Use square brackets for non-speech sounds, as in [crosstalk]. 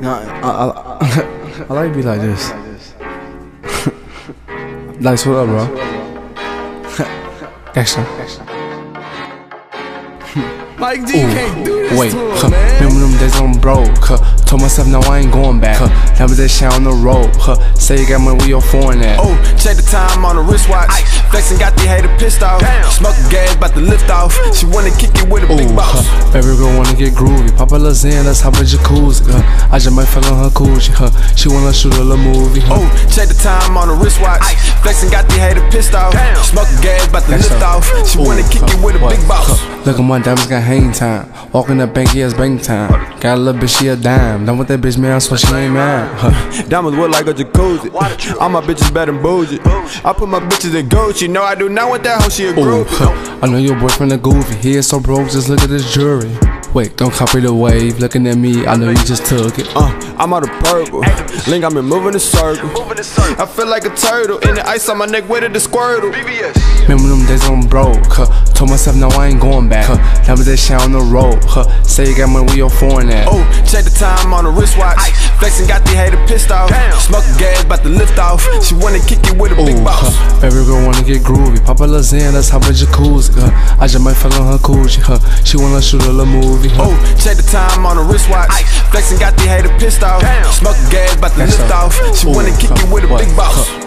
Nah, I, I, [laughs] I like to be like this. [laughs] like, what up, bro? [laughs] Extra. Mike G can't do this Wait, to him, huh, man. remember them days I'm broke, huh, Told myself now I ain't going back, huh, Never that shit on the road, huh, Say you got money where your foreign at. Oh, check the time on the wristwatch. Flexing got the hater pissed off. Smoking gas, about to lift off. She wanna kick it with a big Ooh, boss. huh, baby girl wanna get groovy. Pop a lasagna, let's hop a jacuzzi. Huh. I just might fell on her coochie. Huh. She wanna shoot a little movie. Huh. Oh, check the time on the wristwatch. Flexing got the hater pissed off. Smoking gas, about to That's lift off. She wanna kick it with a What? big boss. Huh. Look at my diamonds got hang time. Walking the bank, yeah, it's bank time. Got a little bitch, she a dime. Done with that bitch, man, I swear she ain't mine. Huh. [laughs] Diamonds look like a jacuzzi. All my bitches better than bougie. I put my bitches in Gucci. No, I do not want that hoe. She a Ooh, huh. I know your boyfriend a goofy. He is so broke, just look at his jewelry. Wait, don't copy the wave. Looking at me, I know you just took it. Uh, I'm out of purple. Link, I'm in moving the circle. I feel like a turtle in the ice on my neck, wetted the squirtle. Remember them days I'm broke, huh? Told myself now I ain't going back, huh? Never that shit on the road, huh? Say you got money where your foreign at. Oh, check the time on the wristwatch. Flexing got the hater pissed off. Smoking gas, about to lift off. She wanna kick it with a big Ooh, boss. huh. Baby girl wanna get groovy. Pop a lasagna, let's hop a jacuzzi. Huh? I just might fell on her coochie. Huh? She wanna shoot a little movie. Huh? Oh, check the time on the wristwatch. Flexing got the hater pissed off. Smoking gas, about to lift off. She Ooh, wanna kick huh. it with a What? big boss. Huh.